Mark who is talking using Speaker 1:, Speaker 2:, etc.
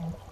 Speaker 1: Oh.